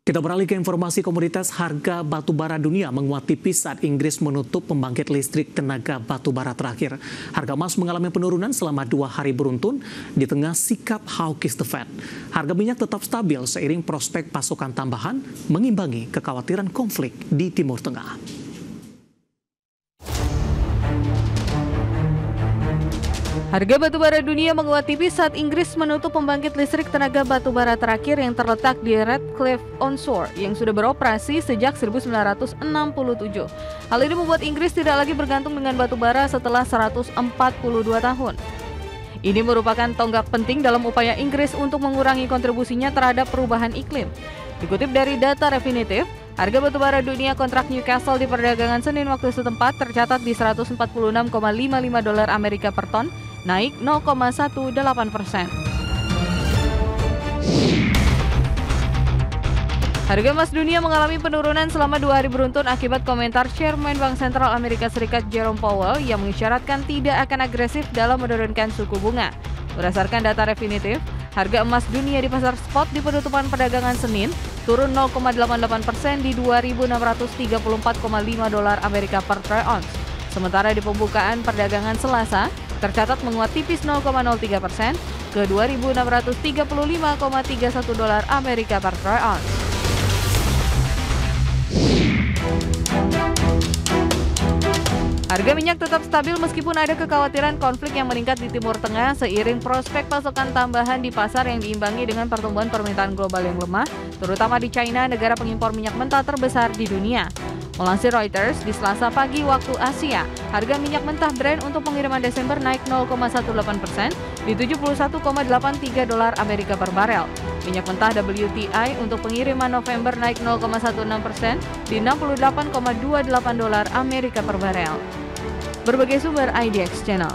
Kita beralih ke informasi komoditas harga batu bara dunia menguat tipis saat Inggris menutup pembangkit listrik tenaga batu bara terakhir. Harga emas mengalami penurunan selama dua hari beruntun di tengah sikap hawkish the Fed. Harga minyak tetap stabil seiring prospek pasokan tambahan mengimbangi kekhawatiran konflik di Timur Tengah. Harga batubara dunia menguat tipis saat Inggris menutup pembangkit listrik tenaga batubara terakhir yang terletak di Redcliffe Onshore yang sudah beroperasi sejak 1967. Hal ini membuat Inggris tidak lagi bergantung dengan batubara setelah 142 tahun. Ini merupakan tonggak penting dalam upaya Inggris untuk mengurangi kontribusinya terhadap perubahan iklim. Dikutip dari data definitif, harga batubara dunia kontrak Newcastle di perdagangan Senin waktu setempat tercatat di 146,55 dolar Amerika per ton naik 0,18 persen. Harga emas dunia mengalami penurunan selama dua hari beruntun akibat komentar Chairman Bank Sentral Amerika Serikat Jerome Powell yang mengisyaratkan tidak akan agresif dalam menurunkan suku bunga. Berdasarkan data definitif, harga emas dunia di pasar spot di penutupan perdagangan Senin turun 0,88 persen di 2.634,5 dolar Amerika per troy ounce. Sementara di pembukaan perdagangan Selasa, tercatat menguat tipis 0,03 persen ke 2.635,31 dolar Amerika per troy ounce. Harga minyak tetap stabil meskipun ada kekhawatiran konflik yang meningkat di Timur Tengah seiring prospek pasokan tambahan di pasar yang diimbangi dengan pertumbuhan permintaan global yang lemah, terutama di China, negara pengimpor minyak mentah terbesar di dunia. Melansir Reuters, di Selasa pagi waktu Asia, harga minyak mentah Brent untuk pengiriman Desember naik 0,18 persen di 71,83 dolar Amerika per barel. Minyak mentah WTI untuk pengiriman November naik 0,16 persen di 68,28 dolar Amerika per barel. Berbagai sumber IDX Channel.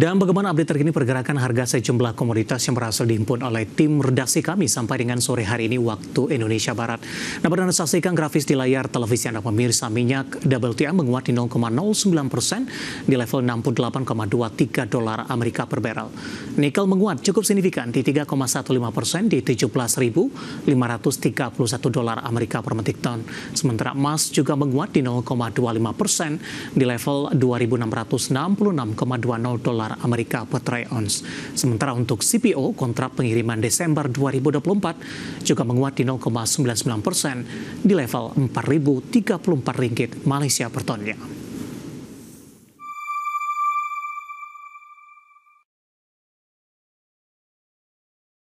Dan bagaimana update terkini pergerakan harga sejumlah komoditas yang berhasil dihimpun oleh tim redaksi kami sampai dengan sore hari ini waktu Indonesia Barat. Nah, pada saksikan grafis di layar televisi Anda pemirsa minyak WTI menguat di 0,09 persen di level 68,23 dolar Amerika per barrel. Nikel menguat cukup signifikan di 3,15 persen di 17.531 dolar Amerika per metric ton. Sementara emas juga menguat di 0,25 persen di level 2.666,20 dolar dolar Amerika per troy ounce. Sementara untuk CPO, kontrak pengiriman Desember 2024 juga menguat di 0,99 persen di level 4.034 ringgit Malaysia per tonnya.